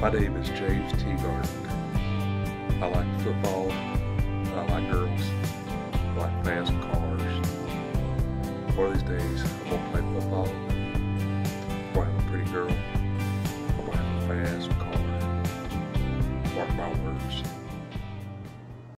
My name is James T. Garden. I like football. I like girls. I like fast cars. One of these days, I'm gonna play football. I'm gonna have a pretty girl. I'm gonna have a fast car. Mark my words.